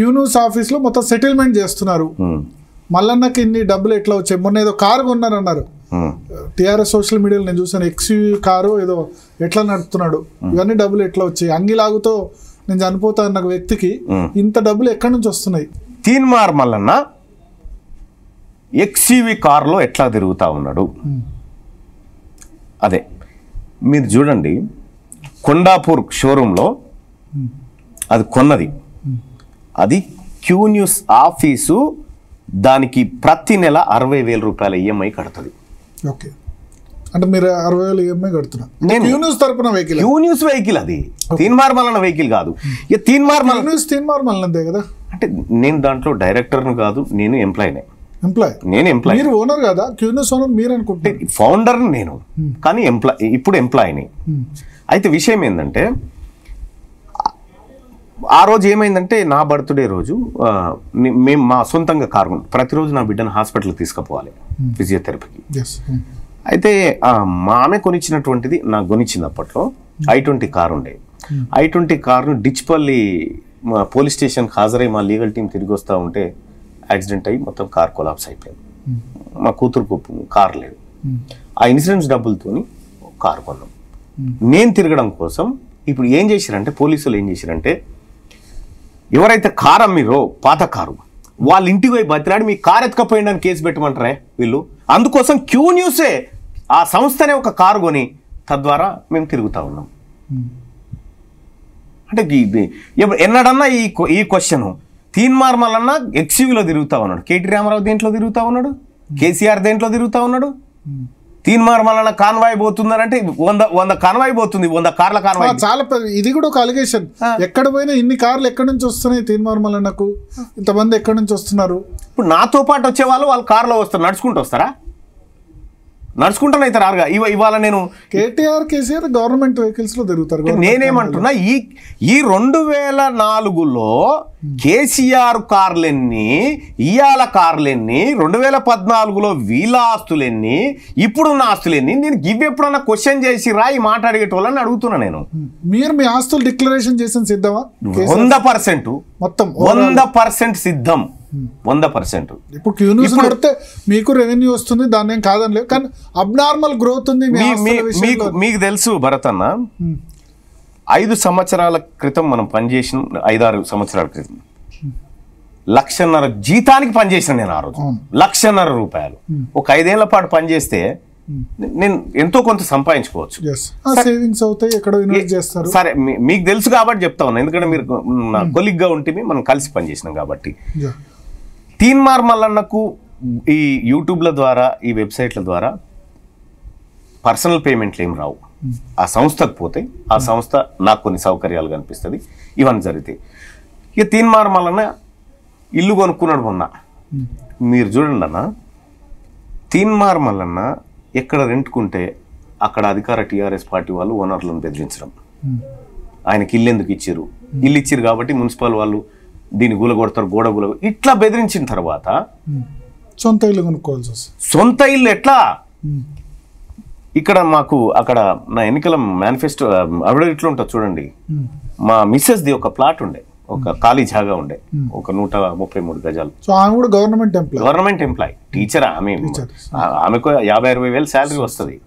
క్యూనూస్ ఆఫీస్లో మొత్తం సెటిల్మెంట్ చేస్తున్నారు. ఉమ్, మల్లన్నకి ఇన్ని డబ్బులు ఎట్లా వచ్చాయి? మొన్న ఏదో కారు కొన్నారన్నారు. ఉమ్, టీఆర్ఎస్ సోషల్ మీడియాలో నేను చూసాను ఎక్స్యూ కారు ఏదో ఎట్లా నడుపుతున్నాడు? ఇవన్నీ డబ్బులు ఎట్లా వచ్చాయి? అంగిలాగుతో నేను చనిపోతా అన్న వ్యక్తికి. ఇంత డబ్బులు ఎక్కడి నుంచి వస్తున్నాయి? తీన్మార్ మల్లన్న ఎక్స్యూవి కారులో ఎట్లా తిరుగుతా ఉన్నాడు? అదే మీరు చూడండి కొండాపూర్ షోరూంలో అది కొన్నది. అది క్యూ న్యూస్ ఆఫీసు దానికి ప్రతి నెల అరవై వేల రూపాయల ఈఎంఐ కడుతుంది. ఓకే. అంటే మీరు అరవై వేలు ఈఎంఐ కడుతున్నారు. నేను- క్యూన్యూస్ తరపున వెహికల్ క్యూ న్యూస్ వెహికల్ అది. తీన్మార్ మల్లన్న వెహికల్ కాదు. ఇక తీన్మార్ మల్లన్న క్యూన్యూస్ తీన్మార్ మళ్ళీ కదా? అంటే నేను దాంట్లో డైరెక్టర్ను కాదు నేను ఎంప్లాయీనే ఎంప్లాయ్ నేను ఎంప్లాయీ మీరు ఓనర్ కదా? క్యూన్యూస్ ఓనర్ మీరు అనుకుంటున్నారు. ఫౌండర్ నేను. కానీ ఎంప్లాయ్ ఇప్పుడు ఎంప్లాయీని అయితే విషయం ఏంటంటే ఆ రోజు ఏమైందంటే నా బర్త్డే రోజు మేము మా సొంతంగా కారు. ప్రతిరోజు నా బిడ్డను హాస్పిటల్కి తీసుకుపోవాలి ఫిజియోథెరపీకి. ఎస్ అయితే మా ఆమె కొనిచ్చినటువంటిది నాకు కొనిచ్చింది అప్పట్లో. ఐ ట్వంటీ కారు ఉండే. ఐ ట్వంటీ కారును డిచ్పల్లి మా పోలీస్ స్టేషన్కి హాజరై మా లీగల్ టీం తిరిగి వస్తూ ఉంటే యాక్సిడెంట్ అయ్యి మొత్తం కార్ కొలాప్స్ అయిపోయింది. మా కూతురుకు కారు లేదు. ఆ ఇన్సూరెన్స్ డబ్బులతోని కారు కొన్నాం. నేను తిరగడం కోసం ఇప్పుడు ఏం చేశారంటే పోలీసులు ఏం చేశారంటే ఎవరైతే కారు అమ్మిరో పాత కారు వాళ్ళ ఇంటికి పోయి బతిలాడి మీ కారు ఎత్తుకపోయిందని కేసు పెట్టమంటారే వీళ్ళు? అందుకోసం క్యూ న్యూసే ఆ సంస్థనే ఒక కారు కొని తద్వారా మేము తిరుగుతూ ఉన్నాం. అంటే ఇది ఎన్నడన్నా ఈ ఈ క్వశ్చన్ తీన్ మల్లన్న ఎక్స్యూవీలో తిరుగుతా ఉన్నాడు. కేటీ రామారావు దేంట్లో తిరుగుతా ఉన్నాడు? కేసీఆర్ దేంట్లో తిరుగుతా ఉన్నాడు? తీన్మార్ మల్లన్న కాన్వాయ్ పోతుందనంటే వంద వంద కాన్వాయ్ పోతుంది వంద కార్ల కాన్వాయ్. చాలా ఇది కూడా ఒక అలిగేషన్. ఎక్కడ పోయినా ఇన్ని కార్లు ఎక్కడి నుంచి వస్తున్నాయి తీన్మార్ మల్లన్నకు? ఇంతమంది ఎక్కడి నుంచి వస్తున్నారు? ఇప్పుడు నాతో పాటు వచ్చే వాళ్ళు వాళ్ళు కారులో వస్తారు నడుచుకుంటూ వస్తారా? నడుచుకుంటాను అయితే రారుగా. ఇవ ఇవాళ నేను కేటీఆర్ కేసీఆర్ గవర్నమెంట్ వెహికల్స్లో తిరుగుతారు. నేనేమంటున్నా ఈ ఈ రెండు వేల నాలుగులో కేసీఆర్ కార్లెన్ని ఇయాల కార్లెన్ని రెండు వేల పద్నాలుగులో వీళ్ళ ఆస్తులెన్ని ఇప్పుడున్న ఆస్తులెన్ని నేను గివ్ ఎప్పుడన్నా క్వశ్చన్ చేసి రా ఈ మాట అడిగేటోళ్ళని అడుగుతున్నా నేను. మీరు మీ ఆస్తులు డిక్లరేషన్ చేసిన సిద్ధమా? వంద పర్సెంట్. మొత్తం వంద పర్సెంట్ సిద్ధం. వంద పర్సెంట్. ఇప్పుడు మీకు రెవెన్యూ వస్తుంది దాన్ని ఏం కాదని లేదు. కానీ అబ్నార్మల్ గ్రోత్ ఉంది మీకు మీకు తెలుసు భరత్ అన్న. ఐదు సంవత్సరాల క్రితం మనం పనిచేసిన ఐదారు సంవత్సరాల క్రితం. లక్షన్నర జీతానికి పనిచేసిన నేను ఆ రోజు. లక్షన్నర రూపాయలు. ఒక ఐదేళ్ళ పాటు పనిచేస్తే నేను ఎంతో కొంత సంపాదించుకోవచ్చు. సేవింగ్స్ అవుతాయి ఎక్కడ ఇన్వెస్ట్ చేస్తారు. సరే మీకు తెలుసు కాబట్టి చెప్తా ఉన్నా. ఎందుకంటే మీరు కొలిగ్గా ఉంటే మనం కలిసి పనిచేసినాం కాబట్టి. తీన్మార్ మల్లన్నకు ఈ యూట్యూబ్ల ద్వారా ఈ వెబ్సైట్ల ద్వారా పర్సనల్ పేమెంట్లు ఏం రావు. ఆ సంస్థకు పోతే ఆ సంస్థ నాకు కొన్ని సౌకర్యాలు కనిపిస్తుంది. ఇవన్నీ జరిగితే. ఇక తీన్మార్ మల్లన్న ఇల్లు కొనుక్కున్నాడు మొన్న. మీరు చూడండి అన్న తీన్మార్ మల్లన్న ఎక్కడ రెంట్కుంటే అక్కడ అధికార టీఆర్ఎస్ పార్టీ వాళ్ళు ఓనర్లను బెదిరించడం. ఆయనకి ఇల్లు ఎందుకు ఇచ్చారు? ఇల్లు ఇచ్చారు కాబట్టి మున్సిపల్ వాళ్ళు దీన్ని గులగొడతారు గోడ గుల ఇట్లా బెదిరించిన తర్వాత సొంత ఇల్లు కొనుక్కోవాల్సి వస్తుంది. సొంత ఇల్లు ఎట్లా? ఇక్కడ మాకు అక్కడ నా ఎన్నికల మేనిఫెస్టో అవిడ ఇట్లా ఉంటుంది చూడండి. మా మిస్సెస్ ది ఒక ప్లాట్ ఉండే ఒక ఖాళీ జాగా ఉండే ఒక నూట ముప్పై మూడు గజాలు. సో ఆమె కూడా government employee. Government employee teacher ఆమె. ఆమెకు యాభై అరవై వేలు శాలరీ వస్తుంది.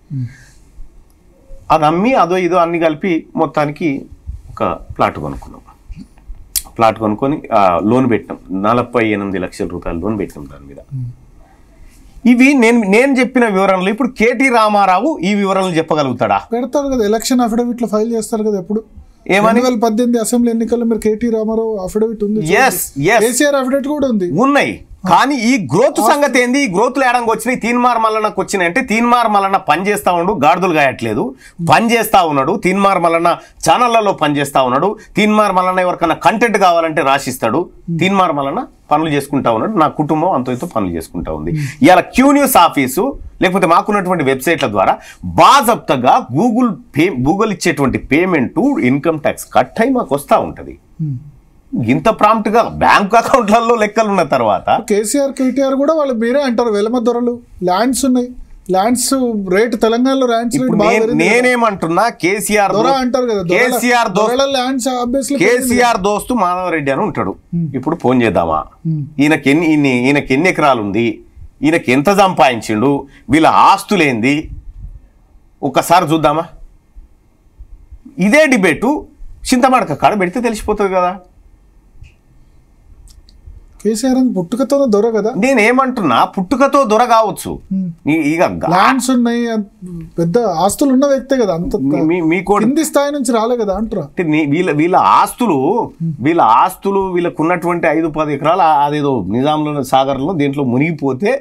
అది అమ్మి అదో ఇదో అన్ని కలిపి మొత్తానికి ఒక ప్లాట్ కొనుక్కున్నాం. ప్లాట్ కొనుక్కొని లోన్ పెట్టినాం. నలభై ఎనిమిది లక్షల రూపాయలు లోన్ పెట్టినాం దాని మీద. ఇవి నేను నేను చెప్పిన వివరణలు ఇప్పుడు కేటీ రామారావు ఈ వివరణలు చెప్పగలుగుతాడా? పెడతారు కదా ఎలక్షన్ అఫిడవిట్లో ఫైల్ చేస్తారు కదా ఎప్పుడు? ఏమని? వేల పద్దెనిమిది అసెంబ్లీ ఎన్నికల్లో మీరు కేటీ రామారావు అఫిడవిట్ ఉంది Yes, yes. కేసీఆర్ అఫిడవిట్ కూడా ఉంది. ఉన్నాయి. కానీ ఈ గ్రోత్ సంగతి ఏంది? ఈ గ్రోత్ లేడానికి వచ్చినాయి. తీన్మార్ మల్లన్నకు వచ్చినాయి అంటే తీన్మార్ మల్లన్న పని చేస్తా ఉండు గాడిదలు గాయట్లేదు. పని చేస్తా ఉన్నాడు. తీన్మార్ మల్లన్న ఛానళ్ళలో పని చేస్తా ఉన్నాడు. తీన్మార్ మల్లన్న ఎవరికైనా కంటెంట్ కావాలంటే రాసిస్తాడు. తీన్మార్ మల్లన్న పనులు చేసుకుంటా ఉన్నాడు. నా కుటుంబం అంతో ఇంతో పనులు చేసుకుంటా ఉంది. ఇవాళ క్యూ న్యూస్ ఆఫీసు లేకపోతే మాకున్నటువంటి వెబ్సైట్ల ద్వారా బాజప్తగా గూగుల్ పే గూగుల్ ఇచ్చేటువంటి పేమెంట్ ఇన్కమ్ ట్యాక్స్ కట్ అయి మాకు వస్తూ ఉంటుంది. Hmm. ఇంత ప్రాంప్ట్గా బ్యాంక్ అకౌంట్లలో లెక్కలు ఉన్న తర్వాత కేసీఆర్ కేటీఆర్ కూడా వాళ్ళు మీరే అంటారు వెలమ దొరలు ల్యాండ్స్ ఉన్నాయి. ల్యాండ్స్ రేట్ తెలంగాణలో ల్యాండ్స్. నేనేమంటున్నా కేసీఆర్ అంటారు కదా కేసీఆర్ ల్యాండ్స్ కేసీఆర్ దోస్తు మాధవరెడ్డి అని ఉంటాడు. ఇప్పుడు ఫోన్ చేద్దామా? ఈయనకి ఎన్ని ఇన్ని ఈయనకి ఎన్ని ఎకరాలు ఉంది ఈయనకి ఎంత సంపాదించిండు? వీళ్ళ ఆస్తులేంది? ఒక్కసారి చూద్దామా? ఇదే డిబేటు చింతమడక కాడ పెడితే తెలిసిపోతుంది కదా. కేసీఆర్ అని పుట్టుకతోనే దొర కదా? నేనేమంటున్నా పుట్టుకతో దొర కావచ్చు. ఇక ల్యాండ్స్ ఉన్నాయి పెద్ద ఆస్తులు ఉన్న వ్యక్తే కదా అంత మీ- మీ- మీకోటి కింది స్థాయి నుంచి రాలే కదా అంటారా వీళ్ళ వీళ్ళ ఆస్తులు వీళ్ళ ఆస్తులు వీళ్ళకు ఉన్నటువంటి ఐదు పది ఎకరాలు అదేదో నిజాంలో సాగర్లో దీంట్లో మునిగిపోతే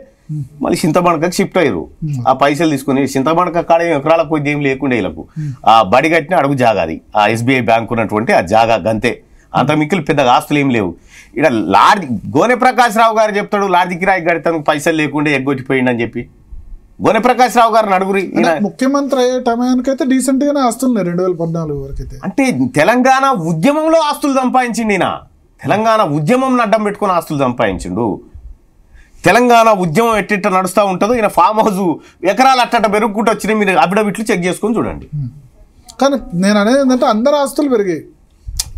మళ్ళీ చింతమడకకి షిఫ్ట్ అయ్యారు. ఆ పైసలు తీసుకుని చింతమడక కాడ ఏం ఎకరాలకు పోయి ఏం లేకుండా వీళ్ళకు. ఆ బడి కట్టిన అడుగు జాగా అది ఆ ఎస్బీఐ బ్యాంక్ ఉన్నటువంటి ఆ జాగా గంతే. అంత మిక్కిలి పెద్దగా ఆస్తులు ఏం లేవు. ఇక్కడ లాడ్జి గోనె రావు గారు చెప్తాడు లాడ్జి కిరాయి కడతాను పైసలు లేకుండా ఎగ్గొట్టిపోయింది అని చెప్పి. గోనె రావు గారు నడుగురి ముఖ్యమంత్రి అయ్యే టైంకైతే డీసెంట్ గానే ఆస్తులు ఉన్నాయి రెండు వేల పద్నాలుగు వరకు అయితే అంటే తెలంగాణ ఉద్యమంలో ఆస్తులు సంపాదించిండు ఈయన. తెలంగాణ ఉద్యమం అడ్డం పెట్టుకుని ఆస్తులు సంపాదించిండు. తెలంగాణ ఉద్యమం ఎట్టిట్ట నడుస్తూ ఉంటుందో ఈయన ఫామ్ హౌస్ ఎకరాలు అట్టట పెరుగుకుంటూ వచ్చినాయి మీరు అబిడబిట్లు చెక్ చేసుకొని చూడండి. కానీ నేను అనేది ఏంటంటే అందరు ఆస్తులు పెరిగాయి.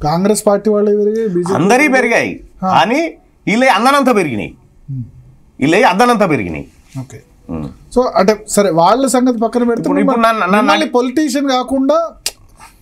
కాంగ్రెస్ పార్టీ వాళ్ళే పెరిగాయి అందరి పెరిగాయి. కానీ వీళ్ళే అందనంత పెరిగినాయి. వీళ్ళే అందనంత పెరిగినాయి. ఓకే. ఉం. సో అంటే సరే వాళ్ళ సంగతి పక్కన పెడితే ఇప్పుడు- ఇప్పుడు నన్ను- నన్ను- మిమ్మల్ని పొలిటీషియన్ కాకుండా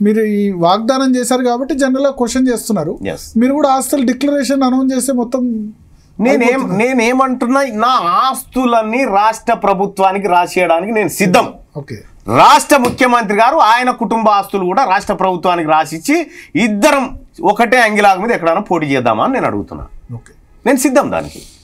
మీరు ఈ వాగ్దానం చేశారు కాబట్టి జనరల్గా క్వశ్చన్ చేస్తున్నారు. మీరు కూడా ఆస్తులు డిక్లరేషన్ అనౌన్స్ చేస్తే మొత్తం నేనేం నేనేమంటున్నా నా ఆస్తులన్నీ రాష్ట్ర ప్రభుత్వానికి రాసేయడానికి నేను సిద్ధం. ఓకే. రాష్ట్ర ముఖ్యమంత్రి గారు ఆయన కుటుంబ ఆస్తులు కూడా రాష్ట్ర ప్రభుత్వానికి రాసిచ్చి ఇద్దరం ఒకటే అంగిలాగ మీద ఎక్కడైనా పోటీ చేద్దామా అని నేను అడుగుతున్నా. ఓకే. నేను సిద్ధం దానికి.